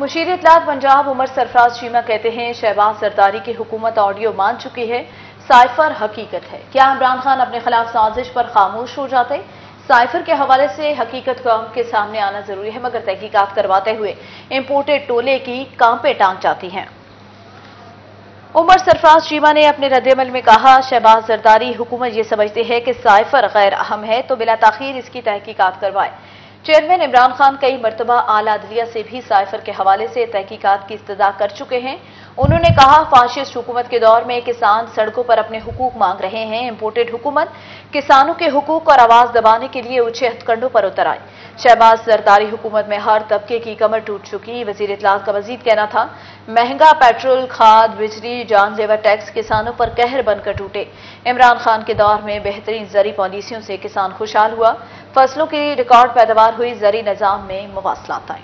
मुशीर इतलात पंजाब उमर सरफराज चीमा कहते हैं, शहबाज सरदारी की हुकूमत ऑडियो मान चुकी है। साइफर हकीकत है। क्या इमरान खान अपने खिलाफ साजिश पर खामोश हो जाते? साइफर के हवाले से हकीकत कौम के सामने आना ज़रूरी है, मगर तहकीकात करवाते हुए इम्पोर्टेड टोले की कांपे टांग जाती हैं। उमर सरफराज चीमा ने अपने रद्दमल में कहा, शहबाज जरदारी हुकूमत ये समझती है कि साइफर गैर अहम है तो बिला तखीर इसकी तहकीकात करवाए। चेयरमैन इमरान खान कई मरतबा आला अदलिया से भी साइफर के हवाले से तहकीकात की इस्तः कर चुके हैं। उन्होंने कहा, फाशिस्ट हुकूमत के दौर में किसान सड़कों पर अपने हुकूक मांग रहे हैं। इम्पोर्टेड हुकूमत किसानों के हुकूक और आवाज़ दबाने के लिए ऊँचे हथकंडों पर उतर आई शहबाज सरदारी हुकूमत में हर तबके की कमर टूट चुकी। वज़ीर इतलाक का मजीद कहना था, महँगा पेट्रोल, खाद, बिजली, जानलेवा टैक्स किसानों पर कहर बनकर टूटे। इमरान खान के दौर में बेहतरीन जरी पॉलिसियों से किसान खुशहाल हुआ। फ़सलों की रिकॉर्ड पैदावार हुई जरी निज़ाम में मवासलात आई।